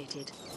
activated.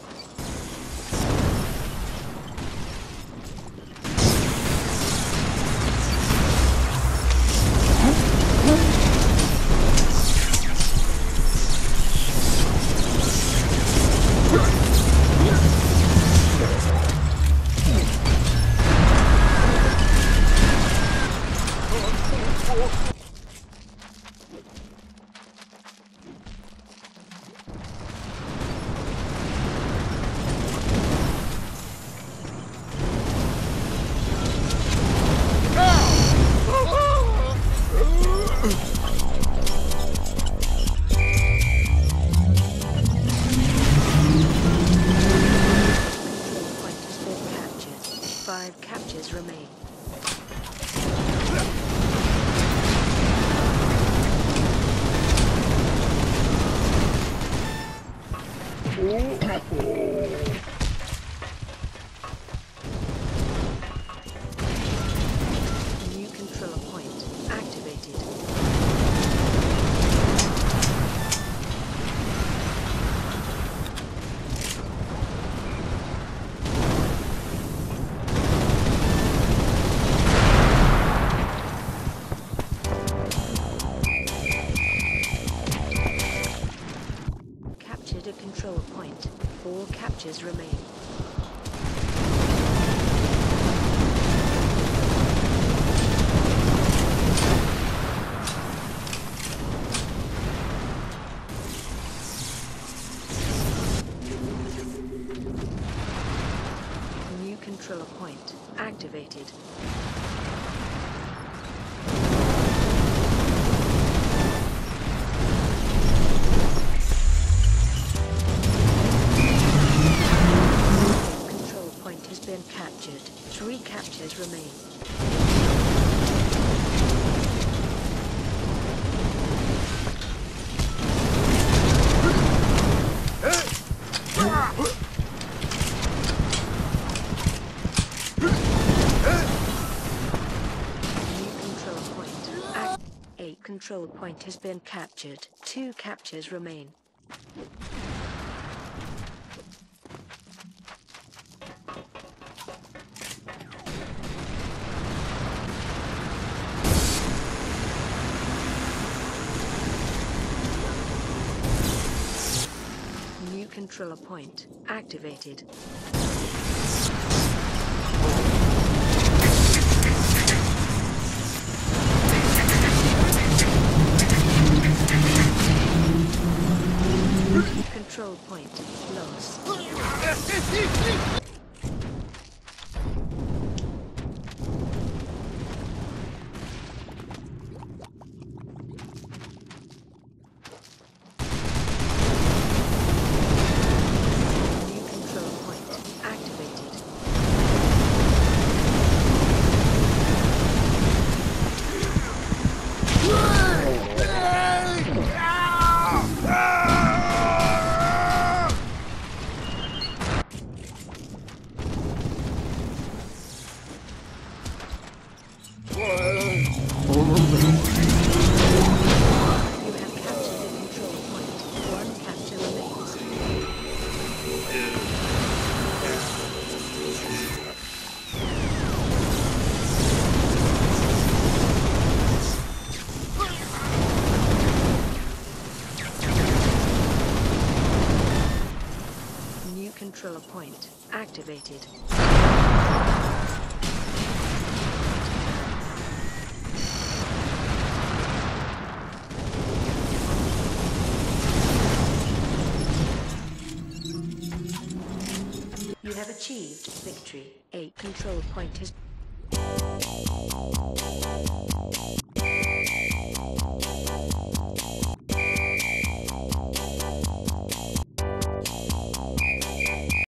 Activated. Control point has been captured. Three captures remain. Control point has been captured. Two captures remain. New control point activated. Lost. New point activated. You have achieved victory. A control point has...